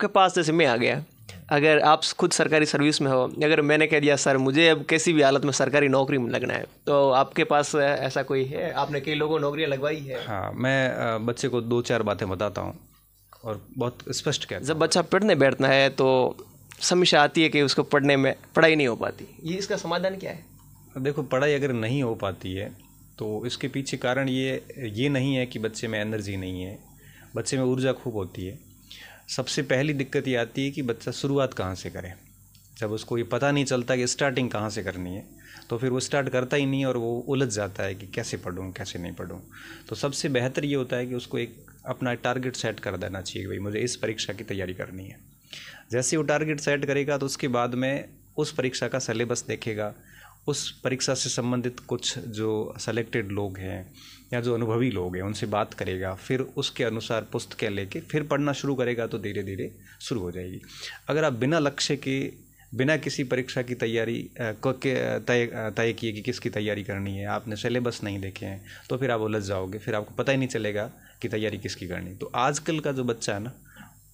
आपके पास जैसे मैं आ गया अगर आप खुद सरकारी सर्विस में हो अगर मैंने कह दिया सर मुझे अब किसी भी हालत में सरकारी नौकरी में लगना है। तो आपके पास ऐसा कोई है? आपने कई लोगों नौकरियाँ लगवाई है? हाँ मैं बच्चे को दो चार बातें बताता हूँ और बहुत स्पष्ट कहता जब बच्चा पढ़ने बैठना है तो समस्या आती है कि उसको पढ़ने में पढ़ाई नहीं हो पाती। ये इसका समाधान क्या है? देखो पढ़ाई अगर नहीं हो पाती है तो इसके पीछे कारण ये ये नहीं है कि बच्चे में एनर्जी नहीं है। बच्चे में ऊर्जा खूब होती है। सबसे पहली दिक्कत ये आती है कि बच्चा शुरुआत कहाँ से करे? जब उसको ये पता नहीं चलता कि स्टार्टिंग कहाँ से करनी है तो फिर वो स्टार्ट करता ही नहीं और वो उलझ जाता है कि कैसे पढ़ूँ, कैसे नहीं पढ़ूँ। तो सबसे बेहतर ये होता है कि उसको एक अपना टारगेट सेट कर देना चाहिए भाई मुझे इस परीक्षा की तैयारी करनी है। जैसे वो टारगेट सेट करेगा तो उसके बाद में उस परीक्षा का सिलेबस देखेगा उस परीक्षा से संबंधित कुछ जो सेलेक्टेड लोग हैं या जो अनुभवी लोग हैं, उनसे बात करेगा, फिर उसके अनुसार पुस्तकें लेके फिर पढ़ना शुरू करेगा तो धीरे धीरे शुरू हो जाएगी। अगर आप बिना लक्ष्य के, बिना किसी परीक्षा की तैयारी तय तय किए कि किसकी तैयारी करनी है, आपने सिलेबस नहीं देखे हैं तो फिर आप उलझ जाओगे, फिर आपको पता ही नहीं चलेगा कि तैयारी किसकी करनी तो आजकल का जो बच्चा है ना,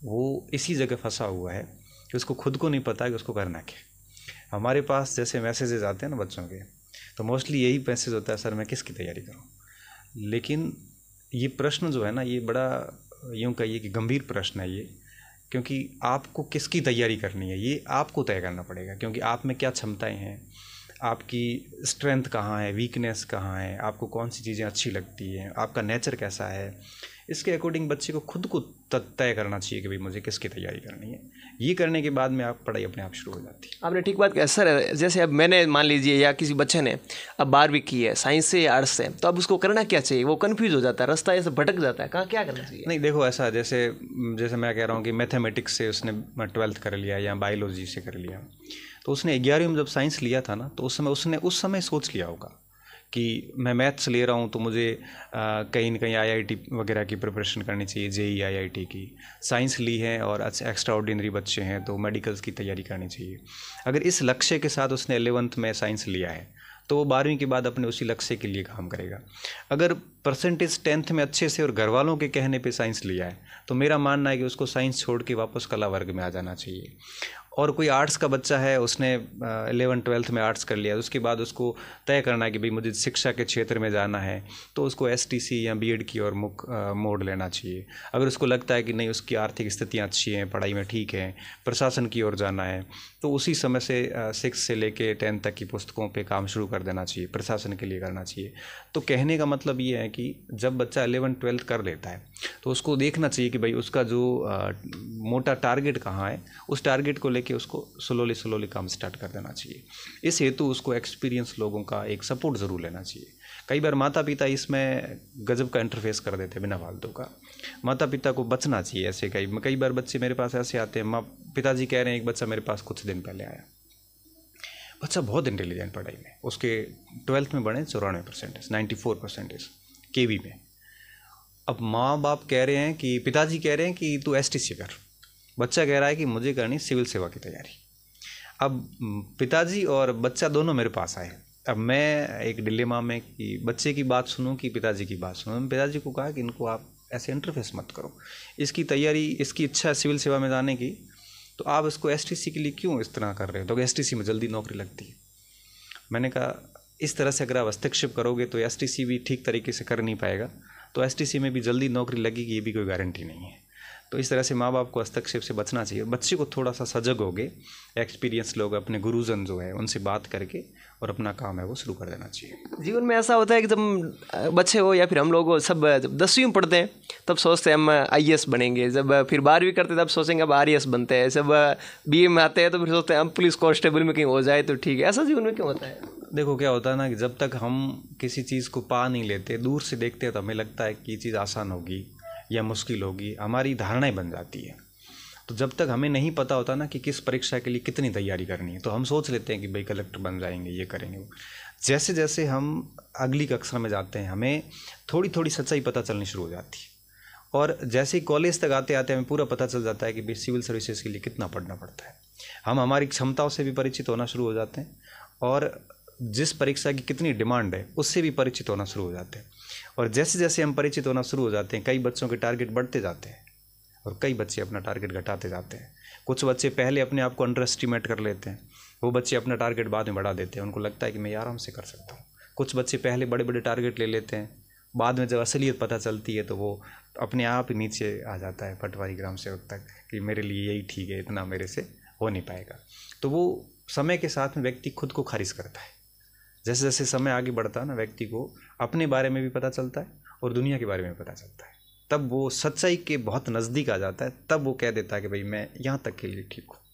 वो इसी जगह फंसा हुआ है कि उसको खुद को नहीं पता कि उसको करना क्या हमारे पास जैसे मैसेजेज आते हैं ना बच्चों के तो मोस्टली यही मैसेज होता है, सर, मैं किसकी तैयारी करूँ? लेकिन ये प्रश्न जो है ना, ये बड़ा यूँ कहिए कि गंभीर प्रश्न है ये, क्योंकि आपको किसकी तैयारी करनी है, ये आपको तय करना पड़ेगा, क्योंकि आप में क्या क्षमताएँ हैं, आपकी स्ट्रेंथ कहाँ है वीकनेस कहाँ है, आपको कौन सी चीज़ें अच्छी लगती हैं, आपका नेचर कैसा है इसके अकॉर्डिंग बच्चे को खुद को तय करना चाहिए कि भाई मुझे किसकी तैयारी करनी है। ये करने के बाद में आप पढ़ाई अपने आप शुरू हो जाती है। आपने ठीक बात कहा। सर जैसे अब मैंने मान लीजिए या किसी बच्चे ने अब बारहवीं की है साइंस से या आर्ट्स से तो अब उसको करना क्या चाहिए? वो कन्फ्यूज़ हो जाता है रास्ता ऐसे भटक जाता है। कहाँ क्या करना चाहिए? नहीं देखो ऐसा जैसे जैसे मैं कह रहा हूँ कि मैथमेटिक्स से उसने ट्वेल्थ कर लिया या बायोलॉजी से कर लिया। तो उसने ग्यारहवीं में जब साइंस लिया था ना तो उस समय उसने उस समय सोच लिया होगा। कि मैं मैथ्स ले रहा हूँ तो मुझे कहीं ना कहीं आईआईटी वगैरह की प्रिपरेशन करनी चाहिए जेई आईआईटी e की। साइंस ली है और एक्स्ट्रा ऑर्डिनरी बच्चे हैं तो मेडिकल्स की तैयारी करनी चाहिए। अगर इस लक्ष्य के साथ उसने एलेवंथ में साइंस लिया है तो वो बारहवीं के बाद अपने उसी लक्ष्य के लिए काम करेगा। अगर परसेंटेज टेंथ में अच्छे से और घर वालों के कहने पे साइंस लिया है तो मेरा मानना है कि उसको साइंस छोड़ के वापस कला वर्ग में आ जाना चाहिए। और कोई आर्ट्स का बच्चा है, उसने एलेवन ट्वेल्थ में आर्ट्स कर लिया उसके बाद उसको तय करना है कि भाई मुझे शिक्षा के क्षेत्र में जाना है तो उसको एसटीसी या बी की ओर मुख मोड़ लेना चाहिए। अगर उसको लगता है कि नहीं, उसकी आर्थिक स्थितियाँ अच्छी हैं, पढ़ाई में ठीक है, प्रशासन की ओर जाना है तो उसी समय से सिक्स से लेके टेंथ तक की पुस्तकों पर काम शुरू कर देना चाहिए, प्रशासन के लिए करना चाहिए। तो कहने का मतलब ये है कि जब बच्चा एलेवन ट्वेल्थ कर लेता है तो उसको देखना चाहिए कि भाई उसका जो आ, मोटा टारगेट कहाँ है उस टारगेट को लेके उसको स्लोली स्लोली काम स्टार्ट कर देना चाहिए। इस हेतु उसको एक्सपीरियंस लोगों का एक सपोर्ट ज़रूर लेना चाहिए। कई बार माता पिता इसमें गजब का इंटरफेस कर देते हैं बिना फालतू का। माता पिता को बचना चाहिए ऐसे कई कई बार बच्चे मेरे पास ऐसे आते हैं माँ पिताजी कह रहे हैं एक बच्चा मेरे पास कुछ दिन पहले आया। बच्चा बहुत इंटेलिजेंट पढ़ाई में उसके ट्वेल्थ में बने चौरानवे परसेंटेज नाइन्टी फोर परसेंटेज के में। अब माँ बाप कह रहे हैं कि, पिताजी कह रहे हैं कि, तू एस टी सी कर। बच्चा कह रहा है कि, मुझे करनी सिविल सेवा की तैयारी। अब पिताजी और बच्चा दोनों मेरे पास आए अब मैं एक डिलेमा में कि बच्चे की बात सुनूं कि पिताजी की बात सुनूं। पिताजी को कहा कि, इनको आप ऐसे इंटरफेस मत करो। इसकी तैयारी, इसकी इच्छा है सिविल सेवा में जाने की तो आप इसको एस के लिए क्यों इस तरह कर रहे हो? तो एस में जल्दी नौकरी लगती है। मैंने कहा इस तरह से अगर आप हस्तक्षेप करोगे तो एसटीसी भी ठीक तरीके से कर नहीं पाएगा। तो एसटीसी में भी जल्दी नौकरी लगेगी, ये भी कोई गारंटी नहीं है। तो इस तरह से माँ बाप को हस्तक्षेप से बचना चाहिए। बच्चे को थोड़ा सा सजग हो गए एक्सपीरियंस लोग, अपने गुरुजन जो है, उनसे बात करके और अपना काम है वो शुरू कर देना चाहिए। जीवन में ऐसा होता है कि जब बच्चे हो या फिर हम लोग सब जब दसवीं पढ़ते हैं, तब सोचते हैं हम आईएएस बनेंगे। जब फिर बारहवीं करते हैं, तब सोचेंगे अब आर बनते हैं। जब बी में आते हैं तो फिर सोचते हैं, हम पुलिस कॉन्स्टेबल में कहीं हो जाए तो ठीक है। ऐसा जीवन में क्यों होता है? देखो क्या होता है ना कि जब तक हम किसी चीज़ को पा नहीं लेते, दूर से देखते हैं तो हमें लगता है कि ये चीज़ आसान होगी या मुश्किल होगी, हमारी धारणाएँ बन जाती है। तो जब तक हमें नहीं पता होता ना कि किस परीक्षा के लिए कितनी तैयारी करनी है तो हम सोच लेते हैं कि भाई कलेक्टर बन जाएँगे, ये करेंगे। वो जैसे जैसे हम अगली कक्षा में जाते हैं, हमें थोड़ी थोड़ी सच्चाई पता चलनी शुरू हो जाती है। और जैसे ही कॉलेज तक आते आते हमें पूरा पता चल जाता है कि भाई सिविल सर्विसेज़ के लिए कितना पढ़ना पड़ता है। हम हमारी क्षमताओं से भी परिचित होना शुरू हो जाते हैं और जिस परीक्षा की कितनी डिमांड है, उससे भी परिचित होना शुरू हो जाते हैं। और जैसे जैसे हम परिचित होना शुरू हो जाते हैं, कई बच्चों के टारगेट बढ़ते जाते हैं और कई बच्चे अपना टारगेट घटाते जाते हैं। कुछ बच्चे पहले अपने आप को अंडर एस्टिमेट कर लेते हैं, वो बच्चे अपना टारगेट बाद में बढ़ा देते हैं। उनको लगता है कि मैं आराम से कर सकता हूँ। कुछ बच्चे पहले बड़े बड़े टारगेट ले लेते हैं, बाद में जब असलियत पता चलती है तो वो अपने आप ही नीचे आ जाता है पटवारी ग्राम सेवक तक कि मेरे लिए यही ठीक है, इतना मेरे से हो नहीं पाएगा। तो वो समय के साथ में व्यक्ति खुद को खारिज करता है। जैसे जैसे समय आगे बढ़ता है ना व्यक्ति को अपने बारे में भी पता चलता है और दुनिया के बारे में पता चलता है। तब वो सच्चाई के बहुत नज़दीक आ जाता है तब वो कह देता है कि भाई मैं यहाँ तक के लिए ठीक हूँ।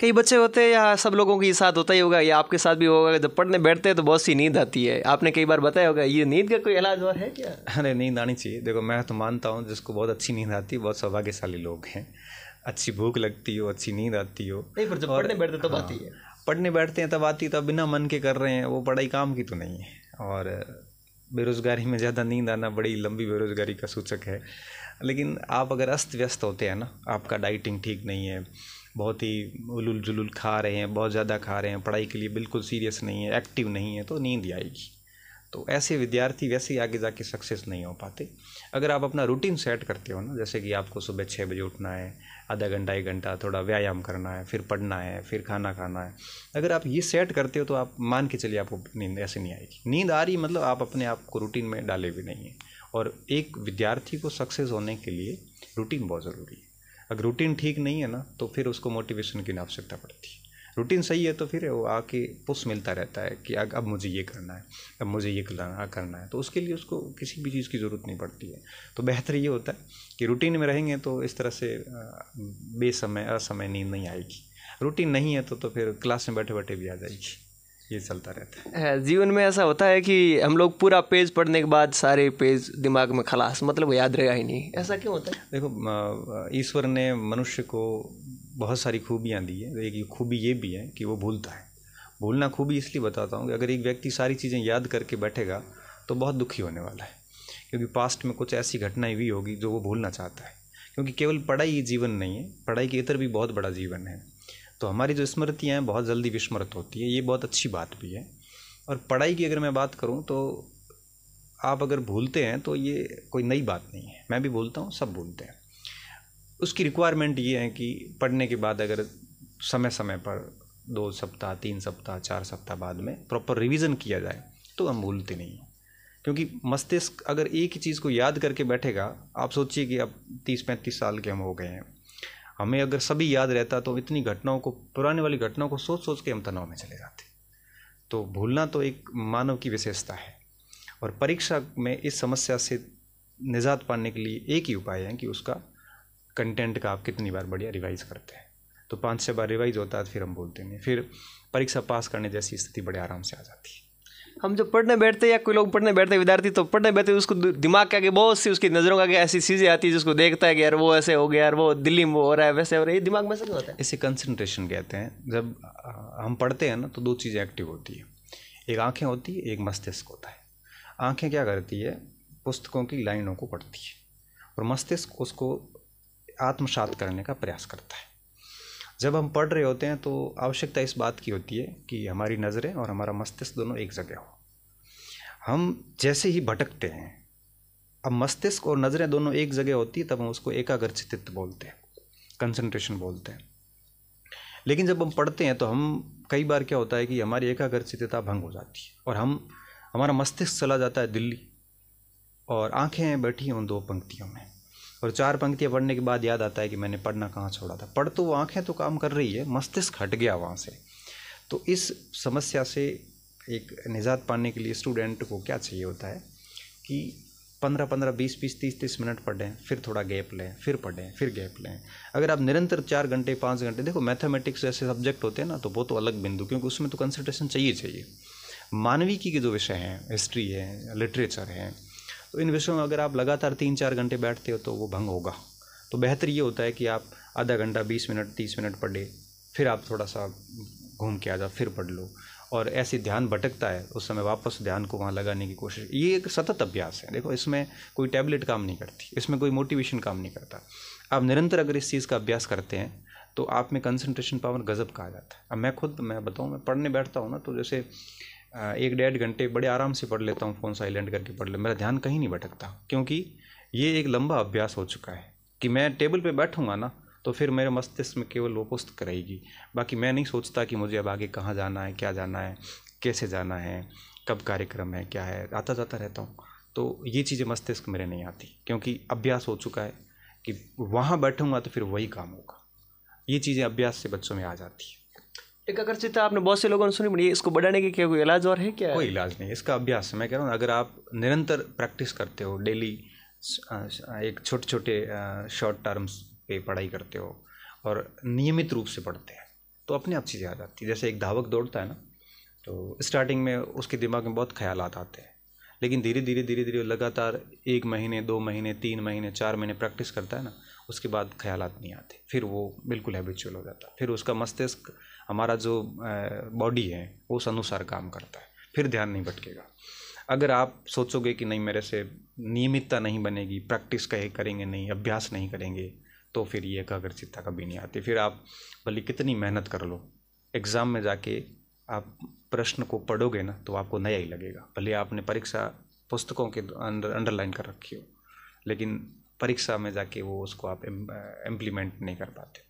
कई बच्चे होते हैं या सब लोगों के साथ होता ही होगा या आपके साथ भी होगा जब पढ़ने बैठते हैं तो बहुत सी नींद आती है। आपने कई बार बताया होगा ये नींद का कोई इलाज और है क्या? अरे नींद आनी चाहिए। देखो मैं तो मानता हूँ जिसको बहुत अच्छी नींद आती है बहुत सौभाग्यशाली लोग हैं। अच्छी भूख लगती हो अच्छी नींद आती हो। नहीं पर जब पढ़ने बैठते तब आती है। पढ़ने बैठते हैं तब आती तब बिना मन के कर रहे हैं, वो पढ़ाई काम की तो नहीं है। और, बेरोज़गारी में ज़्यादा नींद आना बड़ी लंबी बेरोज़गारी का सूचक है। लेकिन आप अगर अस्त व्यस्त होते हैं ना, आपका डाइटिंग ठीक नहीं है, बहुत ही उलुल जुलुल खा रहे हैं, बहुत ज़्यादा खा रहे हैं, पढ़ाई के लिए बिल्कुल सीरियस नहीं है, एक्टिव नहीं है तो नींद आएगी। तो ऐसे विद्यार्थी वैसे ही आगे जाके सक्सेस नहीं हो पाते। अगर आप अपना रूटीन सेट करते हो ना, जैसे कि आपको सुबह छः बजे उठना है आधा घंटा, एक घंटा थोड़ा व्यायाम करना है, फिर पढ़ना है, फिर खाना खाना है। अगर आप ये सेट करते हो तो आप मान के चलिए आपको नींद ऐसे नहीं आएगी। नींद आ रही मतलब आप अपने आप को रूटीन में डाले भी नहीं है। और एक विद्यार्थी को सक्सेस होने के लिए रूटीन बहुत ज़रूरी है। अगर रूटीन ठीक नहीं है ना तो फिर उसको मोटिवेशन की आवश्यकता पड़ती है। रूटीन सही है तो फिर वो आके पुश मिलता रहता है कि अब मुझे ये करना है अब मुझे ये करना करना है। तो उसके लिए उसको किसी भी चीज़ की ज़रूरत नहीं पड़ती है। तो बेहतर ये होता है कि रूटीन में रहेंगे तो इस तरह से बेसमय असमय नींद नहीं आएगी। रूटीन नहीं है तो तो फिर क्लास में बैठे बैठे भी आ जाएगी। ये चलता रहता है। जीवन में ऐसा होता है कि हम लोग पूरा पेज पढ़ने के बाद सारे पेज दिमाग में खलास मतलब याद रहेगा ही नहीं। ऐसा क्यों होता है? देखो ईश्वर ने मनुष्य को बहुत सारी खूबियाँ दी है। एक खूबी ये भी है कि वो भूलता है। भूलना खूबी इसलिए बताता हूँ कि अगर एक व्यक्ति सारी चीज़ें याद करके बैठेगा तो बहुत दुखी होने वाला है। क्योंकि पास्ट में कुछ ऐसी घटनाएँ भी होगी जो वो भूलना चाहता है। क्योंकि केवल पढ़ाई ही जीवन नहीं है, पढ़ाई के इतर भी बहुत बड़ा जीवन है। तो हमारी जो स्मृतियाँ हैं, बहुत जल्दी विस्मृत होती है। ये बहुत अच्छी बात भी है। और पढ़ाई की अगर मैं बात करूँ तो आप अगर भूलते हैं तो ये कोई नई बात नहीं है। मैं भी भूलता हूँ, सब भूलते हैं। उसकी रिक्वायरमेंट ये है कि पढ़ने के बाद अगर समय समय पर, दो सप्ताह, तीन सप्ताह, चार सप्ताह बाद में प्रॉपर रिवीजन किया जाए तो हम भूलते नहीं क्योंकि मस्तिष्क अगर एक ही चीज़ को याद करके बैठेगा, आप सोचिए कि अब तीस पैंतीस साल के हम हो गए हैं। हमें अगर सभी याद रहता तो इतनी घटनाओं को, पुराने वाली घटनाओं को सोच सोच के हम तनाव में चले जाते। तो भूलना तो एक मानव की विशेषता है। और परीक्षा में इस समस्या से निजात पाने के लिए एक ही उपाय है कि उसका कंटेंट का आप कितनी बार बढ़िया रिवाइज करते हैं? तो पाँच छः बार रिवाइज होता है तो फिर हम बोलते नहीं। फिर परीक्षा पास करने जैसी स्थिति बड़े आराम से आ जाती है। हम जब पढ़ने बैठते हैं या कोई लोग पढ़ने बैठते हैं विद्यार्थी तो पढ़ने बैठते हैं उसको दिमाग के आगे बहुत सी उसकी नज़रों के आगे ऐसी चीज़ें आती है जिसको देखता है कि यार वो ऐसे हो गया यार वो दिल्ली में हो रहा है वैसे हो रहा है। ये दिमाग में से होता है? इसे कंसनट्रेशन कहते हैं। जब हम पढ़ते हैं ना तो दो चीज़ें एक्टिव होती है। एक आँखें होती है एक मस्तिष्क होता है। आँखें क्या करती है? पुस्तकों की लाइनों को पढ़ती है। और मस्तिष्क उसको आत्मसात करने का प्रयास करता है। जब हम पढ़ रहे होते हैं तो आवश्यकता इस बात की होती है कि हमारी नज़रें और हमारा मस्तिष्क दोनों एक जगह हो। हम जैसे ही भटकते हैं, अब मस्तिष्क और नज़रें दोनों एक जगह होती है, तब हम उसको एकाग्र चित्त बोलते हैं कंसंट्रेशन बोलते हैं। लेकिन जब हम पढ़ते हैं तो हम, कई बार क्या होता है कि हमारी एकाग्र चित्तता भंग हो जाती है और हम, हमारा मस्तिष्क चला जाता है दिल्ली और आँखें बैठी उन दो पंक्तियों में। और चार पंक्तियाँ पढ़ने के बाद याद आता है कि मैंने पढ़ना कहाँ छोड़ा था। पढ़ तो आँखें तो काम कर रही है, मस्तिष्क हट गया वहाँ से। तो इस समस्या से एक निजात पाने के लिए स्टूडेंट को क्या चाहिए होता है कि पंद्रह पंद्रह बीस बीस तीस तीस मिनट पढ़ें, फिर थोड़ा गैप लें, फिर पढ़ें, फिर गैप लें। अगर आप निरंतर चार घंटे, पाँच घंटे, देखो मैथमेटिक्स जैसे सब्जेक्ट होते हैं ना तो वो तो अलग बिंदु, क्योंकि उसमें तो कंसनट्रेशन चाहिए चाहिए। मानविकी के जो विषय हैं हिस्ट्री है लिटरेचर है तो इन विषयों में अगर आप लगातार तीन चार घंटे बैठते हो तो वो भंग होगा। तो बेहतर ये होता है कि आप आधा घंटा, बीस मिनट, तीस मिनट पढ़े, फिर आप थोड़ा सा घूम के आ जाओ, फिर पढ़ लो। और ऐसे ध्यान भटकता है, उस समय वापस ध्यान को वहाँ लगाने की कोशिश। ये एक सतत अभ्यास है। देखो, इसमें कोई टैबलेट काम नहीं करती, इसमें कोई मोटिवेशन काम नहीं करता। आप निरंतर अगर इस चीज़ का अभ्यास करते हैं तो आप में कंसंट्रेशन पावर गज़ब का आ जाता है। अब मैं खुद, मैं बताऊँ, मैं पढ़ने बैठता हूँ ना तो जैसे एक डेढ़ घंटे बड़े आराम से पढ़ लेता हूँ फ़ोन साइलेंट करके पढ़ ले। मेरा ध्यान कहीं नहीं भटकता, क्योंकि ये एक लंबा अभ्यास हो चुका है कि मैं टेबल पे बैठूँगा ना तो फिर मेरे मस्तिष्क में केवल वो पुस्तक रहेगी। बाकी मैं नहीं सोचता कि मुझे अब आगे कहाँ जाना है, क्या जाना है, कैसे जाना है, कब कार्यक्रम है, क्या है आता जाता रहता हूँ। तो ये चीज़ें मस्तिष्क मेरे नहीं आती, क्योंकि अभ्यास हो चुका है कि वहाँ बैठूँगा तो फिर वही काम होगा। ये चीज़ें अभ्यास से बच्चों में आ जाती है। एकाग्रचित्ता आपने बहुत से लोगों ने सुनी पड़ी इसको बढ़ाने के क्या कोई इलाज और है क्या? कोई इलाज नहीं, इसका अभ्यास मैं कह रहा हूँ, अगर आप निरंतर प्रैक्टिस करते हो, डेली एक छोटे छोटे शॉर्ट टर्म्स पे पढ़ाई करते हो और नियमित रूप से पढ़ते हैं तो अपने आप चीज़ें आ जाती है। जैसे एक धावक दौड़ता है ना तो स्टार्टिंग में उसके दिमाग में बहुत ख्याल आते हैं, लेकिन धीरे धीरे धीरे धीरे लगातार एक महीने, दो महीने, तीन महीने, चार महीने प्रैक्टिस करता है ना, उसके बाद ख्याल नहीं आते, फिर वो बिल्कुल हैबिचुअल हो जाता फिर उसका मस्तिष्क हमारा जो बॉडी है, उस अनुसार काम करता है। फिर ध्यान नहीं भटकेगा। अगर आप सोचोगे कि नहीं, मेरे से नियमितता नहीं बनेगी प्रैक्टिस कहे करेंगे नहीं, अभ्यास नहीं करेंगे तो फिर ये एकाग्रचित्ता कभी नहीं आती। फिर आप भले कितनी मेहनत कर लो एग्ज़ाम में जाके आप प्रश्न को पढ़ोगे ना तो आपको नया ही लगेगा। भले आपने परीक्षा पुस्तकों के अंदर अंडरलाइन कर रखी हो, लेकिन परीक्षा में जाके वो उसको आप इम्प्लीमेंट नहीं कर पाते।